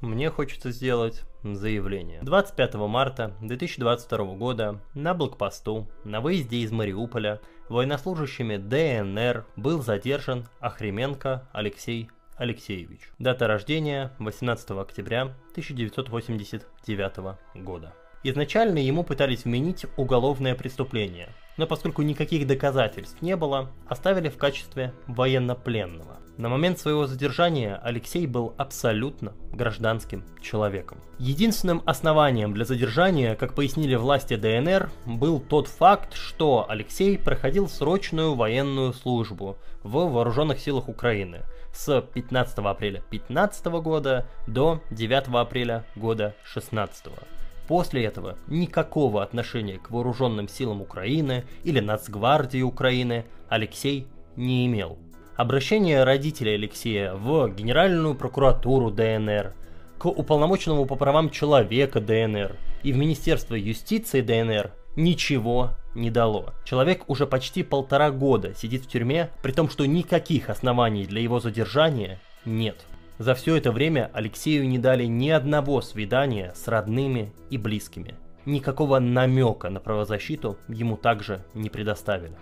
мне хочется сделать заявление. 25 марта 2022 года на блокпосту на выезде из Мариуполя военнослужащими ДНР был задержан Охременко Алексей Алексеевич. Дата рождения 18 октября 1989 года. Изначально ему пытались вменить уголовное преступление, но поскольку никаких доказательств не было, оставили в качестве военнопленного. На момент своего задержания Алексей был абсолютно гражданским человеком. Единственным основанием для задержания, как пояснили власти ДНР, был тот факт, что Алексей проходил срочную военную службу в вооруженных силах Украины с 15 апреля 2015 года до 9 апреля года 2016 После этого никакого отношения к вооруженным силам Украины или Нацгвардии Украины Алексей не имел. Обращение родителей Алексея в Генеральную прокуратуру ДНР, к уполномоченному по правам человека ДНР и в Министерство юстиции ДНР ничего не дало. Человек уже почти полтора года сидит в тюрьме, при том, что никаких оснований для его задержания нет. За все это время Алексею не дали ни одного свидания с родными и близкими. Никакого намека на правозащиту ему также не предоставили.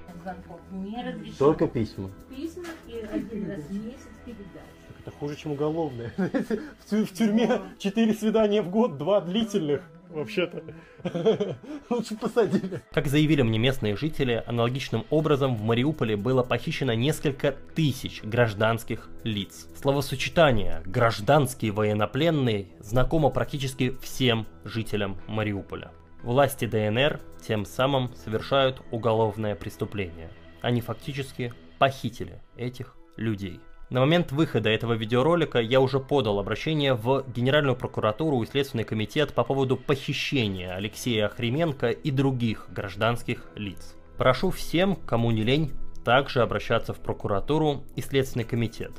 Только письма. Письма и один раз в месяц передачи. Это хуже, чем уголовное. В тюрьме 4 свидания в год, 2 длительных вообще-то. Лучше посадили. Как заявили мне местные жители, аналогичным образом в Мариуполе было похищено несколько тысяч гражданских лиц. Словосочетание «гражданские военнопленные» знакомо практически всем жителям Мариуполя. Власти ДНР тем самым совершают уголовное преступление. Они фактически похитили этих людей. На момент выхода этого видеоролика я уже подал обращение в Генеральную прокуратуру и Следственный комитет по поводу похищения Алексея Охременко и других гражданских лиц. Прошу всем, кому не лень, также обращаться в прокуратуру и Следственный комитет.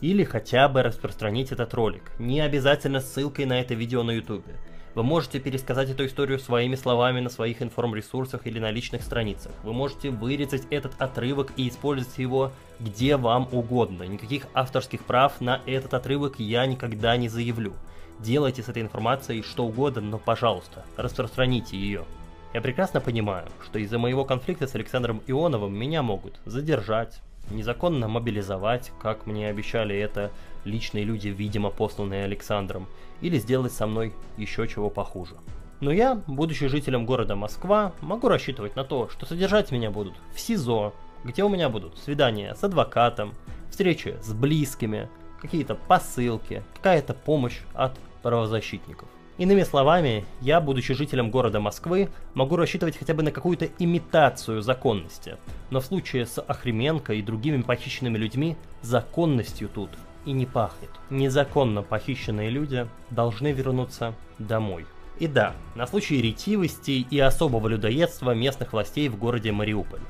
Или хотя бы распространить этот ролик, не обязательно ссылкой на это видео на ютубе. Вы можете пересказать эту историю своими словами на своих информресурсах или на личных страницах. Вы можете вырезать этот отрывок и использовать его где вам угодно. Никаких авторских прав на этот отрывок я никогда не заявлю. Делайте с этой информацией что угодно, но пожалуйста, распространите ее. Я прекрасно понимаю, что из-за моего конфликта с Александром Ионовым меня могут задержать, незаконно мобилизовать, как мне обещали это личные люди, видимо посланные Александром, или сделать со мной еще чего похуже. Но я, будучи жителем города Москва, могу рассчитывать на то, что содержать меня будут в СИЗО, где у меня будут свидания с адвокатом, встречи с близкими, какие-то посылки, какая-то помощь от правозащитников. Иными словами, я, будучи жителем города Москвы, могу рассчитывать хотя бы на какую-то имитацию законности. Но в случае с Охременко и другими похищенными людьми, законностью тут и не пахнет. Незаконно похищенные люди должны вернуться домой. И да, на случай ретивости и особого людоедства местных властей в городе Мариуполь.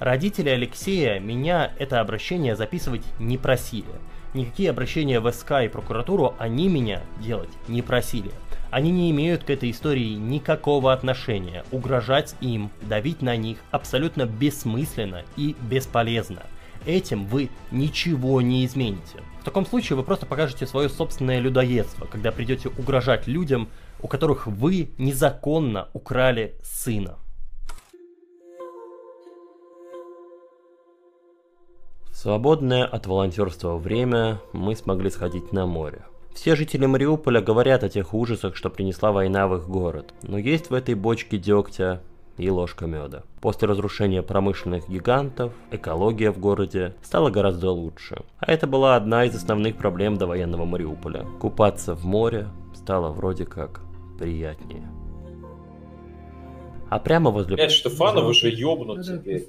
Родители Алексея меня это обращение записывать не просили. Никакие обращения в СК и прокуратуру они меня делать не просили. Они не имеют к этой истории никакого отношения. Угрожать им, давить на них абсолютно бессмысленно и бесполезно. Этим вы ничего не измените. В таком случае вы просто покажете свое собственное людоедство, когда придете угрожать людям, у которых вы незаконно украли сына. В свободное от волонтерства время мы смогли сходить на море. Все жители Мариуполя говорят о тех ужасах, что принесла война в их город. Но есть в этой бочке дегтя и ложка меда. После разрушения промышленных гигантов экология в городе стала гораздо лучше. А это была одна из основных проблем довоенного Мариуполя. Купаться в море стало вроде как приятнее. А прямо возле... Блять, Штефанов уже ёбнут теперь.